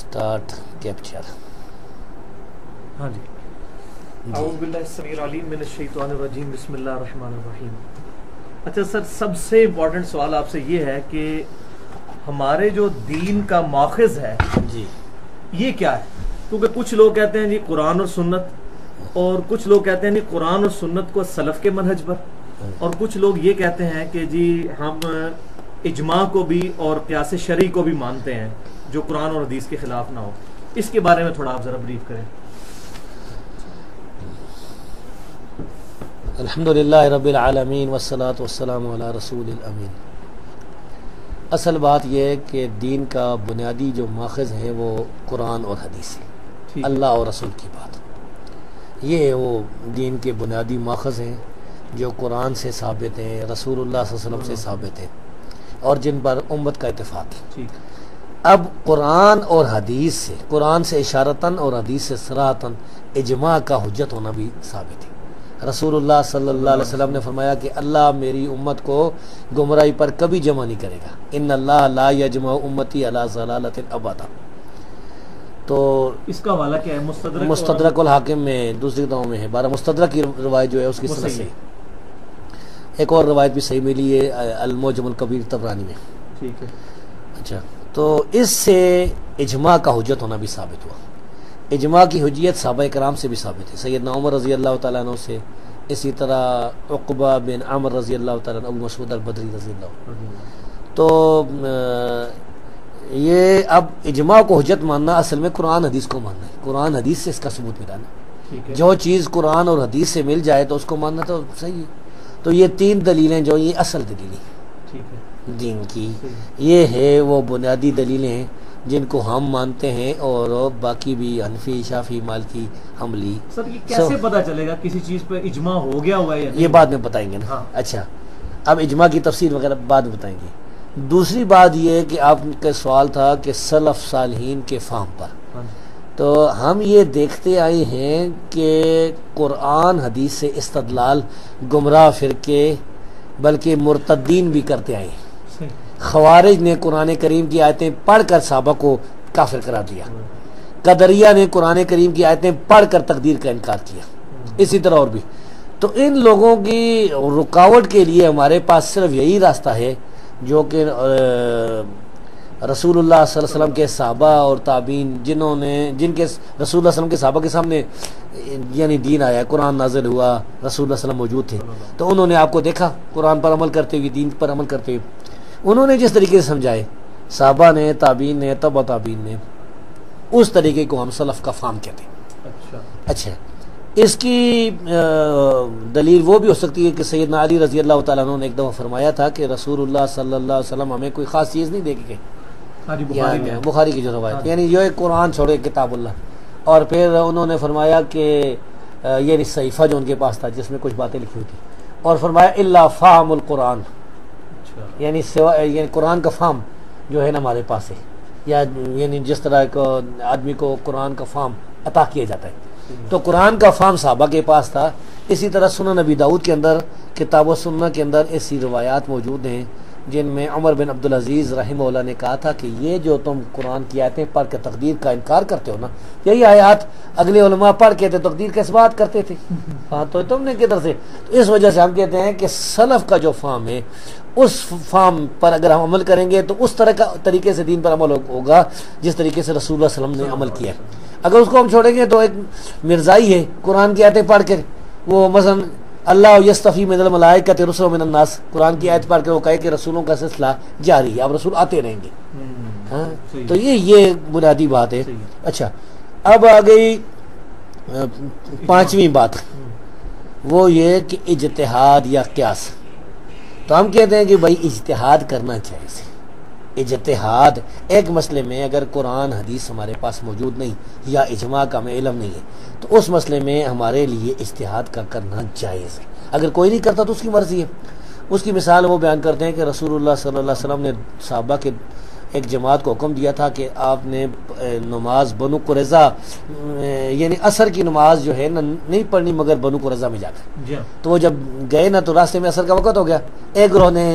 Start capture हाँ जी। अच्छा sir सबसे इम्पोर्टेंट सवाल आपसे ये है कि हमारे जो दीन का माखज है जी। ये क्या है? क्योंकि कुछ लोग कहते हैं जी कुरान और सुन्नत और कुछ लोग कहते हैं जी कुरान और सुन्नत को सलफ के मनहज पर। और कुछ लोग ये कहते हैं कि जी हम इजमा को भी और क्यास शरी को भी मानते हैं। जो कुरान और हदीस के खिलाफ ना हो। इसके बारे में थोड़ा आप ज़रा ब्रीफ करें। अल्हम्दुलिल्लाह रब्बिल आलमीन वस्सलातु वस्सलामु अला रसूलिल अमीन। असल बात यह है कि दीन का बुनियादी जो माखज़ है वो कुरान और हदीस है। अल्लाह और रसूल की बात। ये वो दीन के बुनियादी माखज़ हैं जो कुरान से साबित हैं रसूलुल्लाह वसल्लम से साबित हैं और जिन पर उम्मत का इतफ़ाक़ है। अब कुरान और हदीस से कुरान से इशारतन और हदीस से सराहतन इजमा का हजत होना भी साबित है। रसूलुल्लाह सल्लल्लाहु अलैहि वसल्लम ने फरमाया कि अल्लाह मेरी उम्मत को गुमराही पर कभी जमा नहीं करेगा। इन अल्लाह ला यजमा उम्मती अला जलालत अबदा। तो इसका वाला क्या है? मुस्तदरक मुस्तदरक हाकिम में दूसरी किताबों में है। बारह मुस्तदरक की रवायत जो है उसकी सनद से एक और रवायत भी सही मिली है अलमोजमुल कबीर तबरानी में। ठीक है। अच्छा। तो इससे इजमा का हजत होना भी साबित हुआ। इजमा की हजियत सबा कराम से भी साबित है। सैद उमर रज़ी अल्लाह तु से इसी तरह उकबा बिन आमर रज़ी अल्लाह तबू मसूद अलबदरी रज़ी अल्लाह तो ये अब इजमा को हजत मानना असल में कुरान हदीस को मानना है। कुरान हदीस से इसका सबूत मिला ना। जो चीज़ कुरान और हदीस से मिल जाए तो उसको मानना तो सही है। तो ये तीन दलीलें जो ये असल दलीलें दीन की ये है वो बुनियादी दलीलें हैं जिनको हम मानते हैं और बाकी भी हनफी शाफी मालकी हमली। सर ये कैसे so, पता चलेगा किसी चीज़ पे इजमा हो गया हुआ है ये बाद में बताएँगे ना। हाँ। अच्छा अब इजमा की तफसीर वगैरह बाद में बताएँगे। दूसरी बात ये कि आपका सवाल था कि सलफ सालहीन के फार्म पर। हाँ। तो हम ये देखते आए हैं कि कुरान हदीस से इस्तदलाल गुमराह फिर के बल्कि मुर्तदीन भी करते आए। खवारिज ने कुरान करीम की आयतें पढ़कर साहबा को काफिर करा दिया। कदरिया ने कुरान करीम की आयतें पढ़कर तकदीर का इनकार किया। इसी तरह और भी। तो इन लोगों की रुकावट के लिए हमारे पास सिर्फ़ यही रास्ता है, जो कि रसूलुल्लाह वसल्लम के साहबा और ताबीन जिन्होंने जिनके रसूल वसल्लम के साहबा के सामने यानी दीन आया कुरान नाजिल हुआ रसूल वसल्लम मौजूद थे। तो उन्होंने आपको देखा कुरान पर अमल करते हुए दीन पर अमल करते हुए। उन्होंने जिस तरीके से समझाए साहबा ने ताबीन ने तब ताबीन ने उस तरीके को हम सलफ का फाम कहते हैं। अच्छा। अच्छा। इसकी दलील वो भी हो सकती है कि सैदना अली रज़ी अल्लाह तु ने एक दफ़ा फरमाया था कि रसूलुल्लाह सल्लल्लाहु अलैहि वसल्लम हमें कोई ख़ास चीज़ नहीं देगी हाँ बुखारी की जो रवायत हाँ। यानी जो। एक कुरान छोड़े किताबुल्ला और फिर उन्होंने फरमाया कि ये सहीफ़ा जो उनके पास था जिसमें कुछ बातें लिखी हुई थी। और फरमाया इल्ला फ़ाहमुल कुरान। यानी यानी कुरान का फार्म जो है ना हमारे पास है। या यानी जिस तरह को आदमी को कुरान का फाम अता किया जाता है। तो कुरान का फाम साहबा के पास था। इसी तरह सुना नबी दाऊद के अंदर किताब सुन्ना के अंदर ऐसी रवायात मौजूद हैं। जिनमें अमर बिन अब्दुल अज़ीज़ रहीम ने कहा था कि ये जो तुम कुरान की आयतें पढ़ के तकदीर का इनकार करते हो ना यही आयात अगले उलमा पढ़ के थे तकदीर का इस बात करते थे। हाँ तो तुमने किधर से तो इस वजह से हम कहते हैं कि सलफ का जो फार्म है उस फार्म पर अगर हम अमल करेंगे तो उस तरह का तरीके से दीन पर अमल होगा जिस तरीके से रसूल वसलम ने अमल किया अगर उसको हम छोड़ेंगे तो एक मिर्जाई है कुरान की आयतें पढ़ के वो मसन अल्लाह यस्तफ़ी मिनलमलाइकत रसुल मिनन्नास कुरान की आयत पढ़ के वो कहे कि रसूलों का सिलसिला जारी है अब रसूल आते रहेंगे। हम्म, हाँ? तो ये ये बुनियादी बात है। अच्छा अब आ गई पांचवी बात। वो ये कि इजतहाद या क्यास। तो हम कहते हैं कि भाई इजतहाद करना चाहिए। इजतहाद एक मसले में अगर कुरान हदीस हमारे पास मौजूद नहीं या इजमा का हमें इलम नहीं है तो उस मसले में हमारे लिए इजतहाद का करना जायज़ है। अगर कोई नहीं करता तो उसकी मर्ज़ी है। उसकी मिसाल वो बयान करते हैं कि रसूलुल्लाह सल्लल्लाहु अलैहि वसल्लम ने साहबा के एक जमात को हुक्म दिया था कि आपने नमाज़ बनु कुरज़ा यानी असर की नमाज़ जो है ना नहीं पढ़नी मगर बनु कुरज़ा में जाकर तो वो जब गए ना तो रास्ते में असर का वक़्त हो गया। एक ग्रोह ने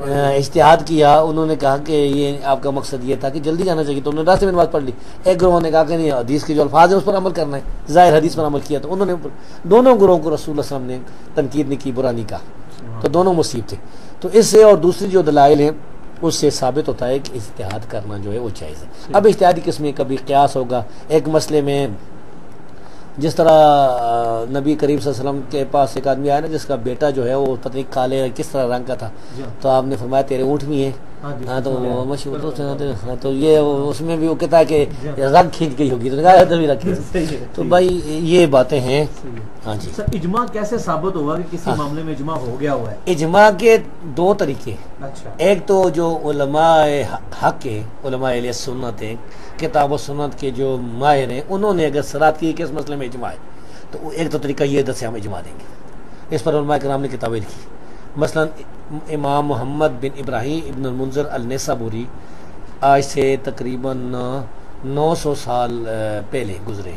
इश्तिहाद किया उन्होंने कहा कि ये आपका मकसद ये था कि जल्दी जाना चाहिए। तो उन्होंने रास्ते में नमाज़ पढ़ ली। एक ग्रोह ने कहा कि नहीं हदीस के जो अल्फाज है उस पर अमल करना है। ज़ाहिर हदीस पर अमल किया। तो उन्होंने दोनों ग्रोहों को रसूल वसल्लम ने तनकीद नहीं की बुरा नहीं कहा। तो दोनों मुसीब थे। तो इससे और दूसरी जो दलाइल हैं उससे साबित होता है कि इश्तिहाद करना जो है वो जायज़ है। अब इश्तिहादी किस्म कभी क्यास होगा। एक मसले में जिस तरह नबी करीम वसल्लम के पास एक आदमी आया ना जिसका बेटा जो है वो पत्नी काले किस तरह रंग का था। तो आपने फरमाया तेरे ऊँट भी है। हाँ, हाँ तो मशहूर तो, हाँ तो ये उसमें भी वो कहता है कि रंग खींच गई होगी तो कहा तभी रखी तो भाई ये बातें हैं। हाँ। जी। सर इजमा कैसे साबित हुआ कि किसी हाँ, मामले में इजमा हो गया हुआ है? इजमा के दो तरीके। अच्छा। एक तो जो उलमा हक है उलमा सुन्नत है किताब सुन्नत के जो माहिर हैं उन्होंने अगर सरात की किस मसले में इजमा है? तो एक तो तरीका ये दस हम इजमा देंगे। इस पर उलमा कराम ने किताबें लिखी। मसलन इमाम मोहम्मद बिन इब्राहिम इबन मुंजर अलनसाबूरी आज से तकरीबन 900 साल पहले गुजरे।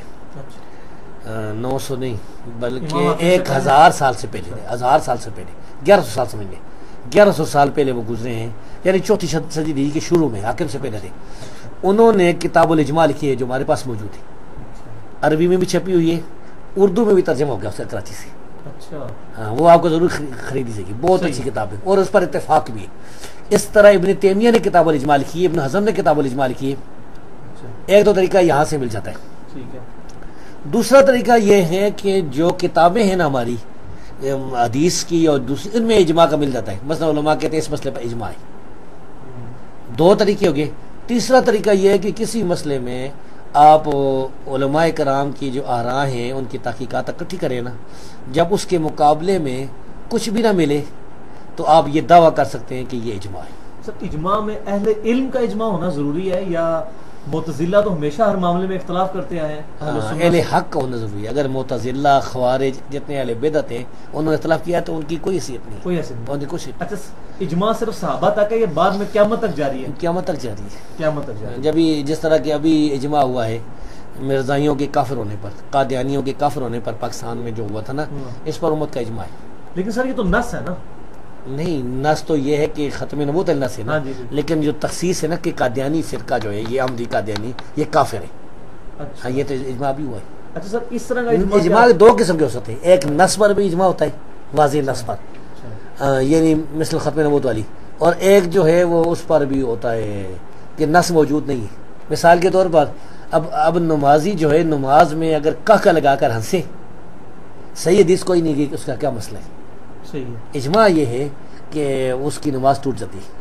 नौ सौ नहीं बल्कि एक हज़ार साल से पहले हज़ार साल से पहले ग्यारह सौ साल समझ ग्यारह सौ साल पहले वो गुजरे हैं यानी चौथी सदी दी के शुरू में आखिर से पहले थे। उन्होंने किताबुल इजमा लिखी है जो हमारे पास मौजूद है अरबी में भी छपी हुई है उर्दू में भी तर्जमा हो गया उसका कराची से। अच्छा। हाँ वो आपको ज़रूर खरीदी जाएगी बहुत अच्छी किताब है। और उस पर इतफाक भी है। इस तरह इबन तेमिया ने किताब इजमा लिखी है इबन हजम ने किताब इजमा लिखी है अच्छा। एक दो तरीका यहाँ से मिल जाता है। दूसरा तरीका यह है कि जो किताबें हैं ना हमारी हदीस की और दूसरी इनमें इजमा का मिल जाता है। मसला कहते हैं इस मसले पर इजमा है। हम्म। दो तरीके हो गए। तीसरा तरीका यह है कि किसी मसले में आप कराम की जो आरा हैं, उनकी तहकीक़ात इकट्ठी करें ना। जब उसके मुकाबले में कुछ भी ना मिले तो आप ये दावा कर सकते हैं कि ये इजमा है। सर, इजमा में अहले इल्म का इजमा होना ज़रूरी है या मोतजिला तो हमेशा हर मामले में इख्तलाफ करते आए हैं। हाँ, हक का होना ज़रूरी है। अगर मोतजिला खवारिज जितने अहले बेदत हैं उन्होंने इख्तलाफ किया तो उनकी कोई हैसियत नहीं कोई हैसियत उनकी कुछ अच्छा इजमा सिर्फ़ सहाबा तक है या बाद में क्यामत तक जारी है? क्यामत तक जारी है। क्यामत तक जारी जब जिस तरह की अभी इजमा हुआ है मिर्जाइयों के काफिर होने पर कादियानियों के काफिर होने पर पाकिस्तान में जो हुआ था ना। इस पर उम्मत का इजमा है। लेकिन सर ये तो नस है ना। नहीं नस तो ये है कि ख़त्म नबूत नस है ना। हाँ लेकिन जो तखसीस है ना कि कादयानी फिरका जो है ये अमदी कादियानी ये काफिर है। अच्छा। हाँ ये तो इजमा भी हुआ है। अच्छा सर इस तरह का इजमा, इजमा दो किस्म के हो सकते हैं। एक नस पर भी इजमा होता है वाजी नस पर। अच्छा। ये नहीं मिसल ख़त्म नबूत वाली। और एक जो है वो उस पर भी होता है कि नस मौजूद नहीं है। मिसाल के तौर पर अब अब नमाजी जो है नमाज़ में अगर कह का लगाकर हंसे सही हदीस कोई नहीं कि उसका क्या मसला है। इजमा ये है कि उसकी नमाज़ टूट जाती है।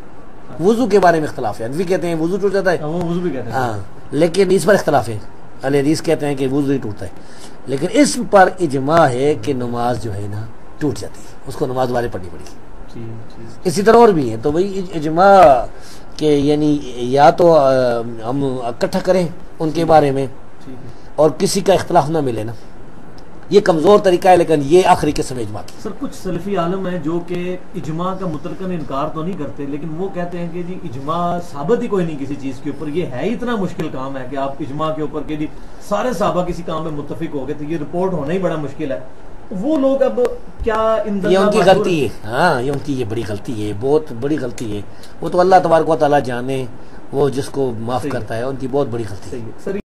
वज़ू के बारे में इख्तलाफ है। अनवी कहते हैं वज़ू टूट जाता है। हाँ, वज़ू भी कहते हैं। हाँ लेकिन इस पर इख्तलाफ है। अल हदीस कहते हैं कि वज़ू नहीं टूटता है। लेकिन इस पर इजमा है कि नमाज़ जो है ना टूट जाती है। उसको नमाज़ वाले पढ़नी पड़ेगी। इसी तरह और भी है। तो भाई इजमा के यानी या तो हम इकट्ठा करें उनके बारे में और किसी का इख्तलाफ ना मिले ना। ये कमज़ोर तरीका है लेकिन ये आखिरी किस्म इजमा की सर कुछ सलफी आलम है जो कि इजमा का मुतलकन इनकार तो नहीं करते लेकिन वो कहते हैं कि जी इजमा साबित ही कोई नहीं किसी चीज़ के ऊपर। ये है इतना मुश्किल काम है कि आप इजमा के ऊपर के जी सारे साहबा किसी काम में मुतफिक हो गए तो ये रिपोर्ट होना ही बड़ा मुश्किल है। वो लोग अब क्या इन ये उनकी गलती है। हाँ ये उनकी ये बड़ी गलती है बहुत बड़ी गलती है। वो तो अल्लाह तबारक वाली जाने वो जिसको माफ़ करता है उनकी बहुत बड़ी गलती है। सर